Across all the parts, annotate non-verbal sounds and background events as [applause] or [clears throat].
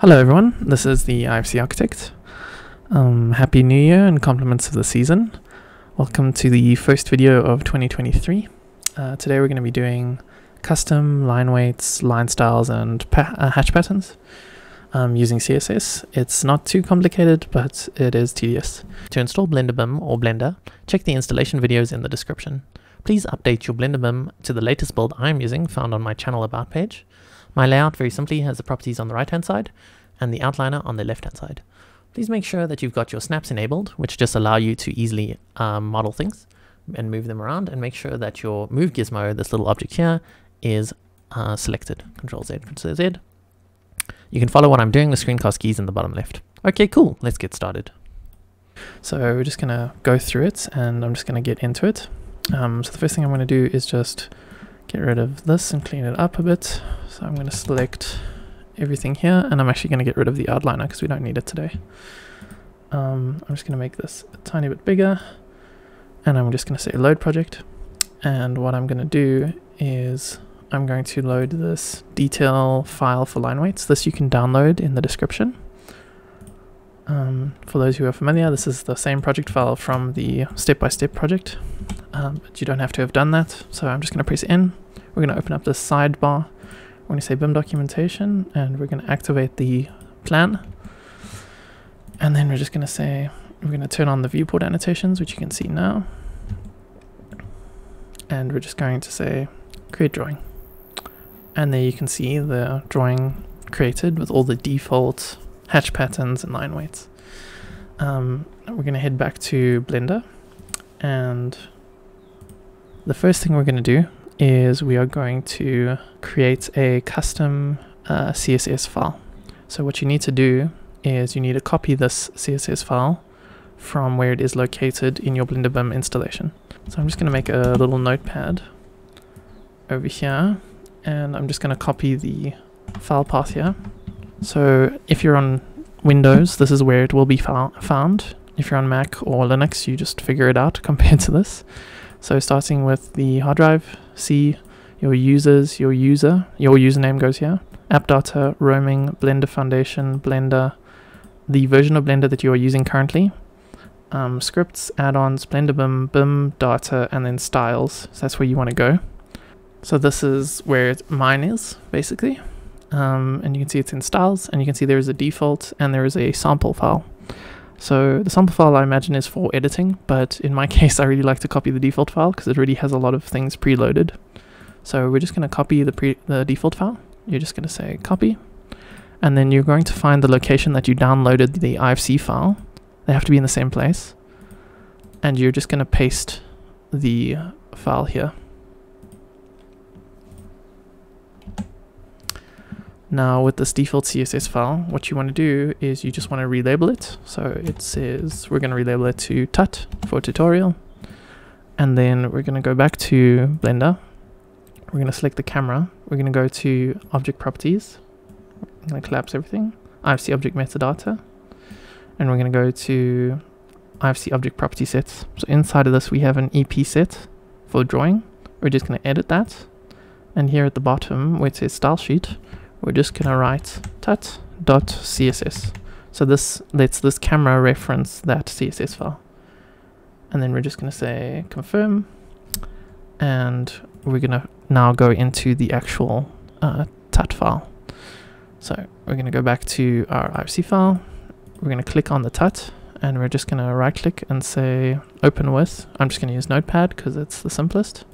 Hello everyone, this is the IFC Architect. Um, Happy New Year and compliments of the season. Welcome to the first video of 2023. Uh, today we're going to be doing custom line weights, line styles and pa uh, hatch patterns um, using CSS. It's not too complicated, but it is tedious. To install Blender BIM or Blender, check the installation videos in the description. Please update your Blender BIM to the latest build I'm using found on my channel about page. My layout very simply has the properties on the right hand side and the outliner on the left hand side. Please make sure that you've got your snaps enabled, which just allow you to easily um, model things and move them around and make sure that your move gizmo, this little object here, is uh, selected. Control Z, Control Z. You can follow what I'm doing, the screencast keys in the bottom left. Okay, cool. Let's get started. So we're just going to go through it and I'm just going to get into it. Um, so the first thing I'm going to do is just get rid of this and clean it up a bit. So I'm going to select everything here and I'm actually going to get rid of the outliner because we don't need it today. Um, I'm just going to make this a tiny bit bigger and I'm just going to say load project and what I'm going to do is I'm going to load this detail file for line weights. This you can download in the description. Um, for those who are familiar, this is the same project file from the step-by-step -step project, um, but you don't have to have done that. So I'm just going to press N. We're going to open up the sidebar. We're going to say BIM documentation, and we're going to activate the plan. And then we're just going to say, we're going to turn on the viewport annotations, which you can see now. And we're just going to say, create drawing. And there you can see the drawing created with all the default hatch patterns and line weights. Um, we're going to head back to Blender and the first thing we're going to do is we are going to create a custom uh, CSS file. So what you need to do is you need to copy this CSS file from where it is located in your Blender BIM installation. So I'm just going to make a little notepad over here and I'm just going to copy the file path here so if you're on Windows, this is where it will be found. If you're on Mac or Linux, you just figure it out [laughs] compared to this. So starting with the hard drive, see your users, your user, your username goes here, app data, roaming, Blender Foundation, Blender, the version of Blender that you are using currently, um, scripts, add-ons, Blender BIM, BIM, data, and then styles. So that's where you want to go. So this is where mine is, basically um, and you can see it's in styles and you can see there is a default and there is a sample file. So the sample file I imagine is for editing, but in my [laughs] case I really like to copy the default file because it already has a lot of things preloaded. So we're just going to copy the, the default file. You're just going to say copy, and then you're going to find the location that you downloaded the IFC file. They have to be in the same place. And you're just going to paste the file here. Now with this default CSS file, what you want to do is you just want to relabel it. So it says we're going to relabel it to tut for tutorial. And then we're going to go back to Blender. We're going to select the camera. We're going to go to object properties. I'm going to collapse everything. IFC object metadata. And we're going to go to IFC object property sets. So inside of this, we have an EP set for drawing. We're just going to edit that. And here at the bottom, where it says style sheet, we're just gonna write tut dot css So this lets this camera reference that CSS file. And then we're just gonna say confirm. And we're gonna now go into the actual uh, tut file. So we're gonna go back to our IFC file. We're gonna click on the tut and we're just gonna right click and say open with. I'm just gonna use notepad because it's the simplest.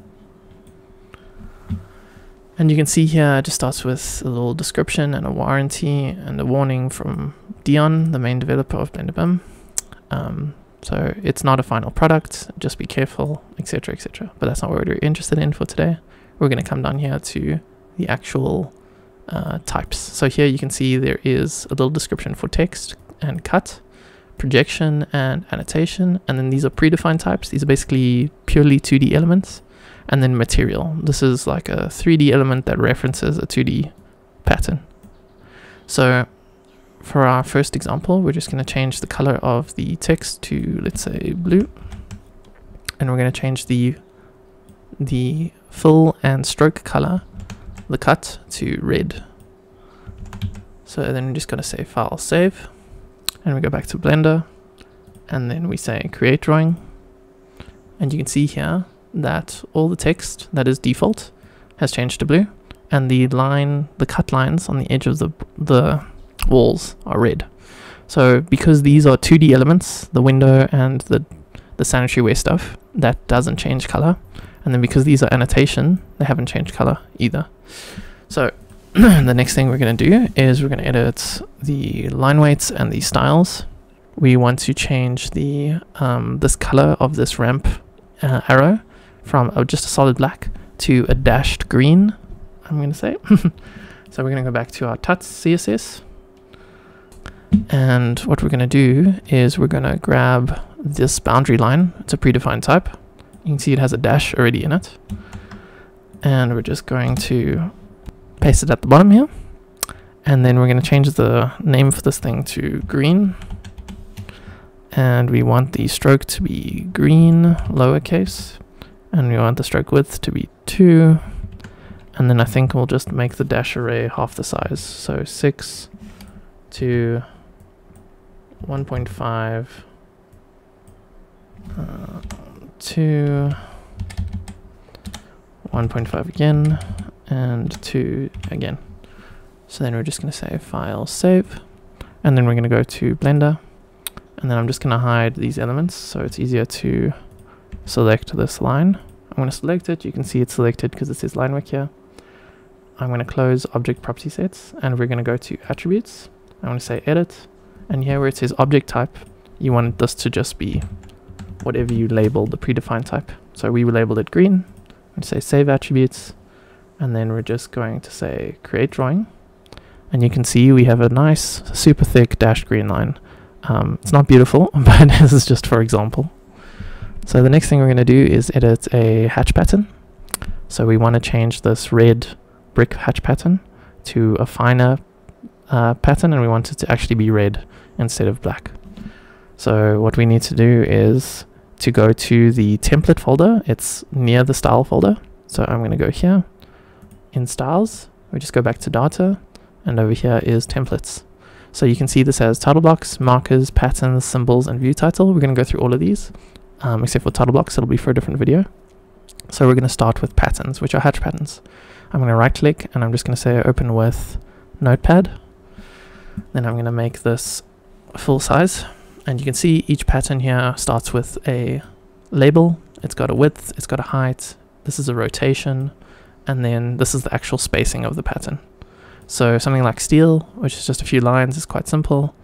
And you can see here it just starts with a little description and a warranty and a warning from Dion, the main developer of Blender BIM. Um, so it's not a final product, just be careful, etc, etc. But that's not what we're interested in for today. We're going to come down here to the actual uh, types. So here you can see there is a little description for text and cut, projection and annotation. And then these are predefined types. These are basically purely 2D elements and then material. This is like a 3D element that references a 2D pattern. So for our first example, we're just going to change the color of the text to, let's say, blue. And we're going to change the the fill and stroke color, the cut, to red. So then we're just going to say file save and we go back to Blender and then we say create drawing and you can see here that all the text that is default has changed to blue and the line the cut lines on the edge of the the walls are red. So because these are 2d elements the window and the the sanitary ware stuff that doesn't change color. And then because these are annotation they haven't changed color either. So [clears throat] the next thing we're going to do is we're going to edit the line weights and the styles. We want to change the um, this color of this ramp uh, arrow from just a solid black to a dashed green I'm going to say. [laughs] So we're going to go back to our tuts CSS and what we're going to do is we're going to grab this boundary line. It's a predefined type. You can see it has a dash already in it. And we're just going to paste it at the bottom here. And then we're going to change the name for this thing to green. And we want the stroke to be green lowercase and we want the stroke width to be 2 and then I think we'll just make the dash array half the size. So 6 to 1.5 uh, 2 1.5 again and 2 again. So then we're just going to say file save and then we're going to go to blender. And then I'm just going to hide these elements so it's easier to select this line. I'm going to select it. You can see it's selected because it says line work here. I'm going to close object property sets and we're going to go to attributes. I'm going to say edit and here where it says object type, you want this to just be whatever you label the predefined type. So we labeled it green and say save attributes and then we're just going to say create drawing and you can see we have a nice super thick dashed green line um, it's not beautiful, [laughs] but this is just for example. So the next thing we're going to do is edit a hatch pattern. So we want to change this red brick hatch pattern to a finer uh, pattern and we want it to actually be red instead of black. So what we need to do is to go to the template folder. It's near the style folder. So I'm going to go here in styles. We just go back to data and over here is templates. So you can see this has title blocks, markers, patterns, symbols, and view title. We're going to go through all of these, um, except for title blocks. It'll be for a different video. So we're going to start with patterns, which are hatch patterns. I'm going to right click and I'm just going to say open with notepad. Then I'm going to make this full size. And you can see each pattern here starts with a label. It's got a width, it's got a height. This is a rotation. And then this is the actual spacing of the pattern. So something like steel, which is just a few lines, is quite simple.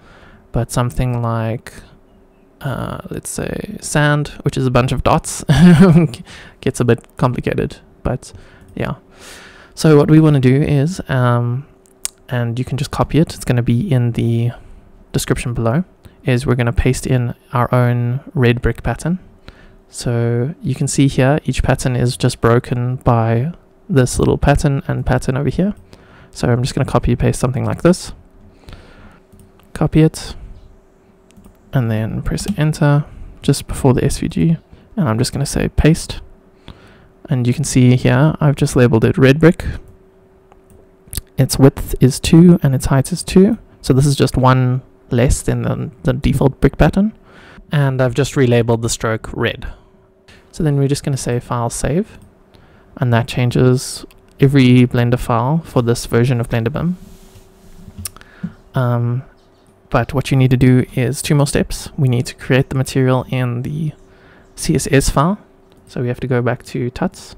But something like, uh, let's say, sand, which is a bunch of dots, [laughs] gets a bit complicated. But yeah. So what we want to do is, um, and you can just copy it, it's going to be in the description below, is we're going to paste in our own red brick pattern. So you can see here, each pattern is just broken by this little pattern and pattern over here. So I'm just going to copy and paste something like this. Copy it. And then press enter just before the SVG. And I'm just going to say paste. And you can see here, I've just labeled it red brick. Its width is 2 and its height is 2. So this is just one less than the, the default brick pattern. And I've just relabeled the stroke red. So then we're just going to say file save. And that changes every Blender file for this version of Blender BIM. Um, but what you need to do is two more steps. We need to create the material in the CSS file. So we have to go back to tuts.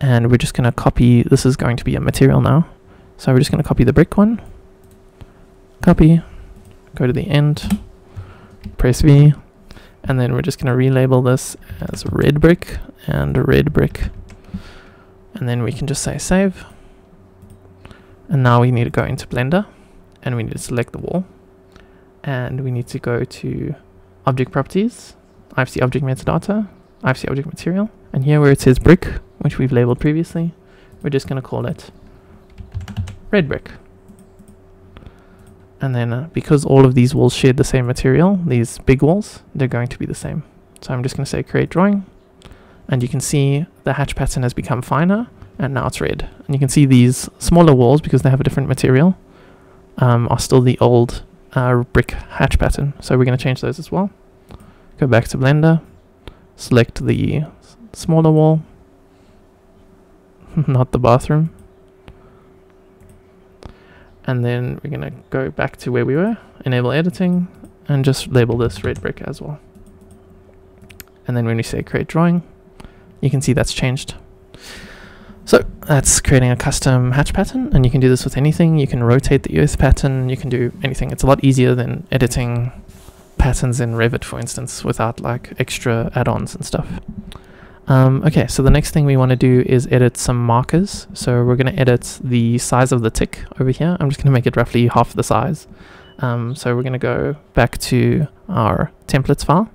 And we're just going to copy, this is going to be a material now. So we're just going to copy the brick one, copy, go to the end, press V, and then we're just going to relabel this as red brick and red brick. And then we can just say save. And now we need to go into blender. And we need to select the wall and we need to go to object properties. IFC object metadata. IFC object material. And here where it says brick which we've labeled previously we're just going to call it red brick. And then uh, because all of these walls share the same material these big walls they're going to be the same. So I'm just going to say create drawing. And you can see the hatch pattern has become finer and now it's red. And you can see these smaller walls because they have a different material um, are still the old uh, brick hatch pattern. So we're going to change those as well. Go back to Blender, select the smaller wall, [laughs] not the bathroom. And then we're going to go back to where we were, enable editing, and just label this red brick as well. And then when we say create drawing, you can see that's changed. So that's creating a custom hatch pattern, and you can do this with anything. You can rotate the earth pattern, you can do anything. It's a lot easier than editing patterns in Revit, for instance, without like extra add-ons and stuff. Um, okay, so the next thing we want to do is edit some markers. So we're going to edit the size of the tick over here. I'm just going to make it roughly half the size. Um, so we're going to go back to our templates file.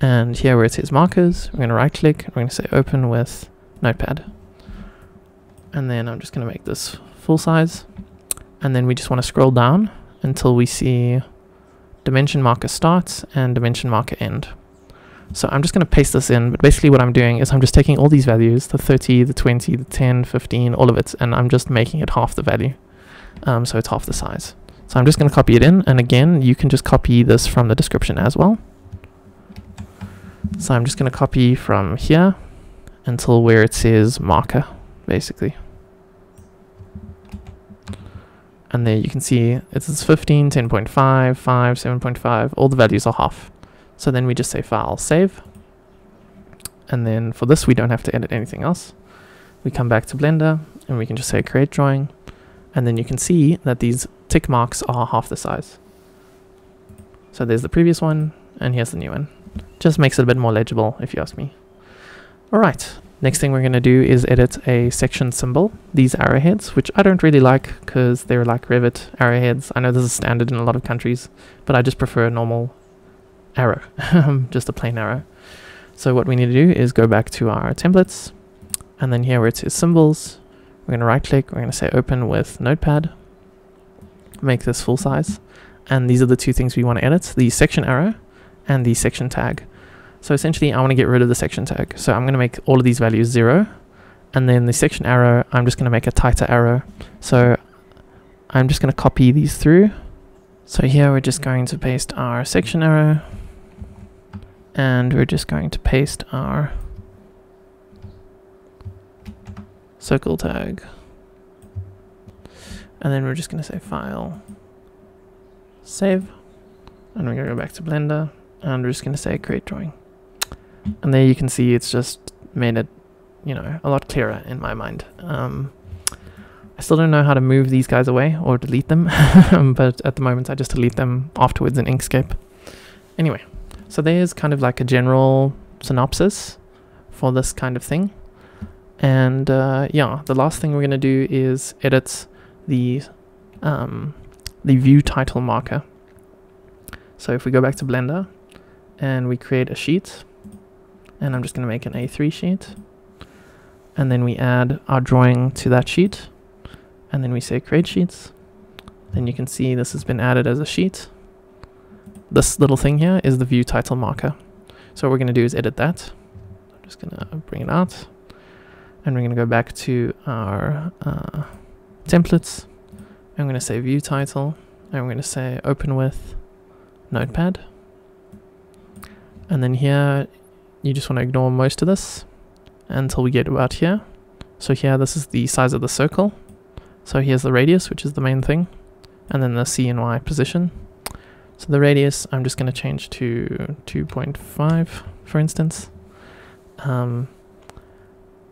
And here where it says markers, we're going to right click, we're going to say open with notepad. And then I'm just going to make this full size. And then we just want to scroll down until we see dimension marker start and dimension marker end. So I'm just going to paste this in, but basically what I'm doing is I'm just taking all these values, the 30, the 20, the 10, 15, all of it, and I'm just making it half the value. Um, so it's half the size. So I'm just going to copy it in, and again, you can just copy this from the description as well. So I'm just going to copy from here until where it says marker, basically. And there you can see it's 15, 10.5, 5, 7.5, all the values are half. So then we just say file, save. And then for this, we don't have to edit anything else. We come back to Blender and we can just say create drawing. And then you can see that these tick marks are half the size. So there's the previous one and here's the new one. Just makes it a bit more legible if you ask me. All right, next thing we're going to do is edit a section symbol, these arrowheads, which I don't really like because they're like Revit arrowheads. I know this is standard in a lot of countries, but I just prefer a normal arrow, [laughs] just a plain arrow. So what we need to do is go back to our templates, and then here where it says symbols, we're going to right click, we're going to say open with notepad, make this full size, and these are the two things we want to edit, the section arrow and the section tag. So essentially I want to get rid of the section tag. So I'm going to make all of these values zero, and then the section arrow, I'm just going to make a tighter arrow. So I'm just going to copy these through. So here we're just going to paste our section arrow, and we're just going to paste our circle tag and then we're just going to say file save and we're going to go back to blender and we're just going to say create drawing and there you can see it's just made it you know a lot clearer in my mind um, I still don't know how to move these guys away or delete them [laughs] but at the moment I just delete them afterwards in Inkscape anyway so there's kind of like a general synopsis for this kind of thing. And uh, yeah, the last thing we're going to do is edit the, um, the view title marker. So if we go back to Blender and we create a sheet, and I'm just going to make an A3 sheet, and then we add our drawing to that sheet, and then we say create sheets, then you can see this has been added as a sheet this little thing here is the view title marker. So what we're going to do is edit that. I'm just going to bring it out. And we're going to go back to our uh, templates. I'm going to say view title. And we're going to say open with notepad. And then here, you just want to ignore most of this until we get about here. So here, this is the size of the circle. So here's the radius, which is the main thing. And then the C and Y position. So the radius, I'm just going to change to 2.5, for instance. Um,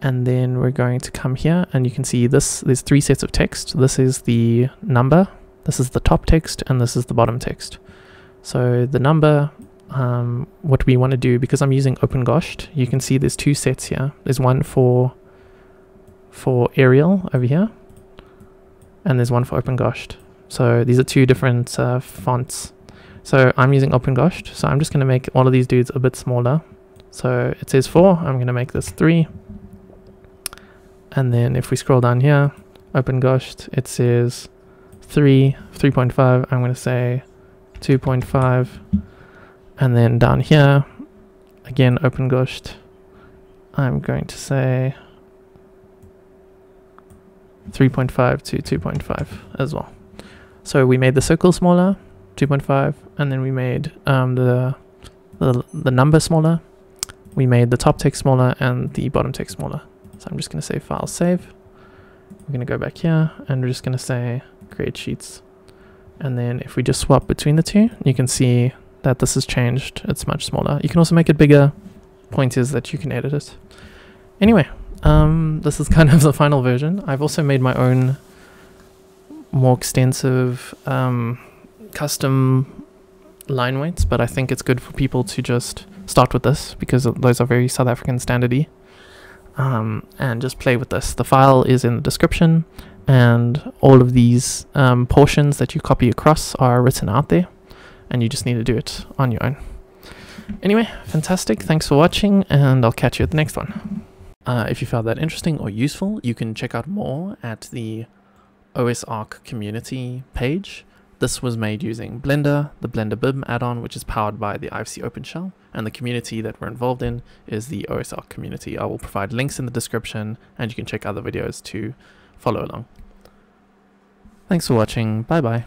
and then we're going to come here and you can see this, there's three sets of text. This is the number, this is the top text, and this is the bottom text. So the number, um, what we want to do, because I'm using OpenGOST, you can see there's two sets here. There's one for, for Arial over here, and there's one for OpenGOST. So these are two different uh, fonts so I'm using OpenGOST, so I'm just going to make all of these dudes a bit smaller. So it says 4, I'm going to make this 3. And then if we scroll down here, OpenGOST, it says 3, 3.5, I'm going to say 2.5. And then down here, again, OpenGOST. I'm going to say 3.5 to 2.5 as well. So we made the circle smaller, 2.5, and then we made um, the, the the number smaller. We made the top text smaller and the bottom text smaller. So I'm just going to say file save. We're going to go back here and we're just going to say create sheets. And then if we just swap between the two, you can see that this has changed. It's much smaller. You can also make it bigger. Point is that you can edit it. Anyway, um, this is [laughs] kind of the final version. I've also made my own more extensive um, custom line weights, but I think it's good for people to just start with this because those are very South African standardy. Um, and just play with this. The file is in the description, and all of these um, portions that you copy across are written out there, and you just need to do it on your own. Anyway, fantastic. Thanks for watching, and I'll catch you at the next one. Uh, if you found that interesting or useful, you can check out more at the OSArch community page. This was made using Blender, the Blender BIM add-on, which is powered by the IFC OpenShell, and the community that we're involved in is the OSArch community. I will provide links in the description, and you can check other videos to follow along. Thanks for watching. Bye bye.